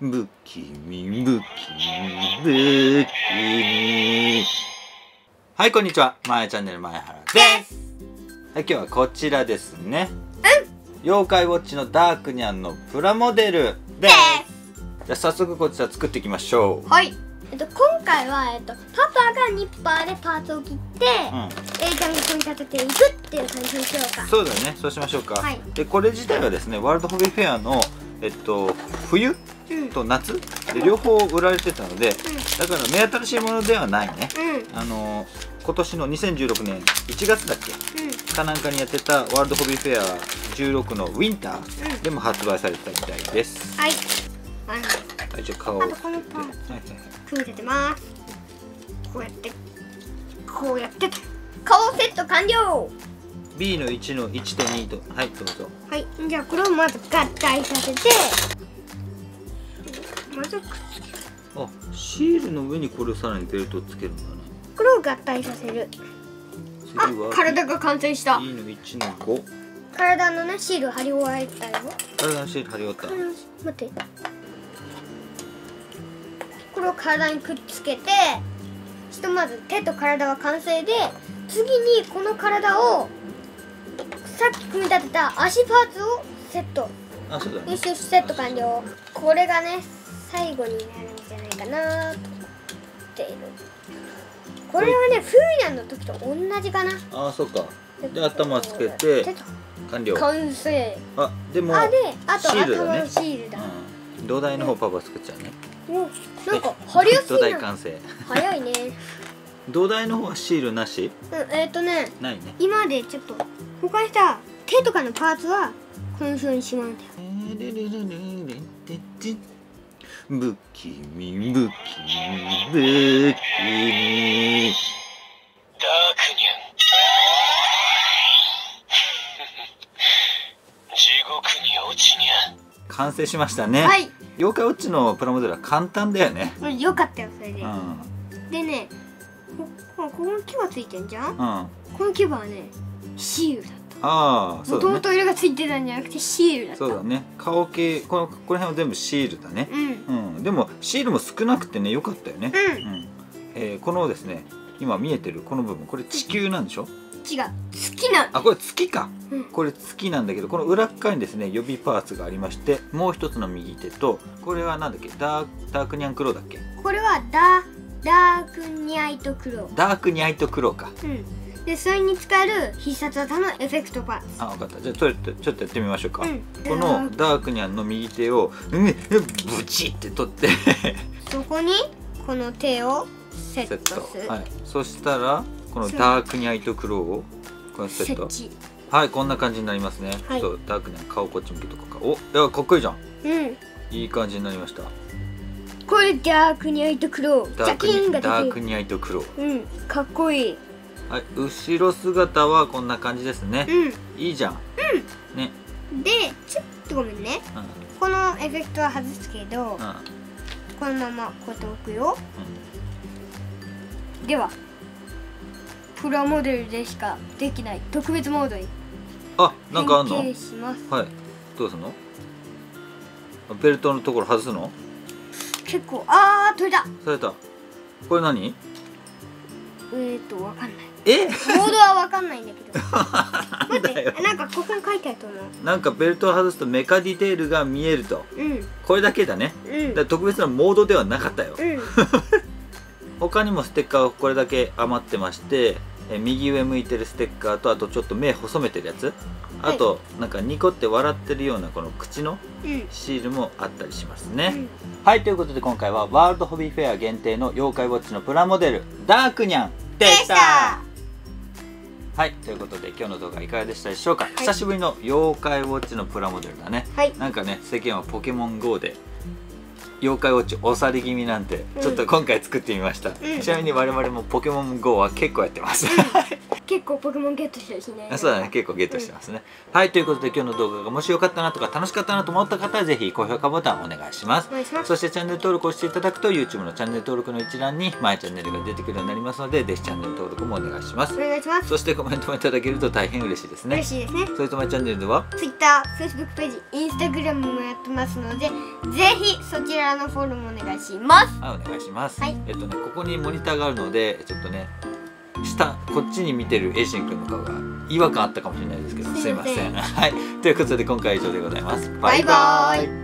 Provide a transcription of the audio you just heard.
不気味不気味不気味はいこんにちは。まやチャンネル前原です。はい今日はこちらですね。妖怪ウォッチのダークニャンのプラモデルです。じゃあ早速こちら作っていきましょう。はい。えっと、今回は、えっと、パパがニッパーでパーツを切って、うん。えー、ちゃんに組み立てていくっていう感じにしようか。そうだよね。そうしましょうか、はい。でこれ自体はですねワールドホビーフェアのえっと冬うん。と夏で両方売られてたのでだから目新しいものではないねうん。あの今年の2016年1月だっけうん。かなんかにやってたワールドホビーフェア16のウィンターうんでも発売されたみたいです、はい。はい、じゃあ顔をあとこのパン組み立てます。こうやって、こうやってと。顔セット完了 B の1の1と2とはいどうぞはい。じゃあ、これをまず合体させて、まず、あシールの上にこれをさらにベルトをつけるんだね。これを合体させる。あ次は、体が完成した。B の1の5体のね、シール貼り終わったよ。体のシール貼り終わった。うん待って。これを体にくっつけてひとまず手と体は完成で次にこの体をさっき組み立てた足パーツをセット。あそうだね。よしよしセット完了。これがね最後になるんじゃないかなと思っているこれはねフーニャンの時と同じかな。あそうか。で頭つけて完了。完成。あでもあであとシールだね。シールだ、うん、土台の方パパ作っちゃうね。おなんか貼りやす土いな。台完成。早いね。土台の方はシールなし？うんえっ、とねないね。今までちょっと他にさ手とかのパーツはこの風にしまうんだよ不気味不気味不気味ダークニャン地獄に落ちにゃ完成しましたね、はい妖怪ウォッチのプラモデルは簡単だよねよかったよそれで、うんでねここの牙ついてんじゃんうんこの牙はねシールだっあたもともそうだねと色がついてたんじゃなくてシールだった。そうだね。顔系このここら辺は全部シールだね。うん。うん。でもシールも少なくてねよかったよね。ううん。えーこのですね今見えてるこの部分これ地球なんでしょ？違う。好きなあこれ月か。うん。これ月なんだけどこの裏っ側にですね予備パーツがありましてもう一つの右手とこれはなんだっけ？ダーダークニャンクローだっけ？これはダダークニャイトクロダークニャイトクローか。ーうんでそれに使える必殺技のエフェクトパーツ。あ分かった。じゃあとちょっとやってみましょうか、うん。このダークニャンの右手をうんブチって取って。そこにこの手をセセッットす。るト。はい。そしたらこのダークニャイトクローをこのセット。はいこんな感じになりますね、はい。そうダークニャン顔こっち向けとこうか。おいやかっこいいじゃん。うん。いい感じになりました。これダークニャイトクロー。ジダークニャイトクロー。うん。かっこいいはい後ろ姿はこんな感じですね、ういいじゃん。ねん。でちょっとごめんね。うん。このエフェクトは外すけどうん。このままこうやって置くよ。ではプラモデルでしかできない特別モードにあなんかあんの？はい。どうすんの？ベルトのところ外すの？結構あー取れた。された。これ何？えーとわかんないえ？モードはわかんないんだけど。待ってなんかここに書いてあると思う。なんかベルトを外すとメカディテールが見えると。うん。これだけだね。うん。だ特別なモードではなかったよ。うん。他にもステッカーこれだけ余ってましてえ右上向いてるステッカーとあとちょっと目細めてるやつ。あとなんかニコって笑ってるようなこの口のうん。シールもあったりしますね、うん。はいということで今回はワールドホビーフェア限定の妖怪ウォッチのプラモデルダークニャンでしたはいということで今日の動画いかがでしたでしょうか、い。久しぶりの妖怪ウォッチのプラモデルだね。はい。なんかね世間はポケモン GO で妖怪ウォッチ押され気味なんてうんちょっと今回作ってみました、ん。ちなみに我々もポケモン GO は結構やってます結構ポケモンゲットしてるしねあそうだね。結構ゲットしてますね、はいということで今日の動画がもしよかったなとか楽しかったなと思った方はぜひ高評価ボタンお願いします。そしてチャンネル登録をしていただくと YouTube のチャンネル登録の一覧にマイチャンネルが出てくるようになりますのでぜひチャンネル登録もお願いします。お願いします。そしてコメントもいただけると大変嬉しいですね。嬉しいですね。それとマイチャンネルでは？Twitter、Facebook ページ、Instagram もやってますのでぜひそちらのフォローもお願いします。はいお願いします、はい。えっとねここにモニターがあるのでちょっとね下こっちに見てるエイシン君の顔が違和感あったかもしれないですけどすいません。はい。ということで今回は以上でございます。バイバイ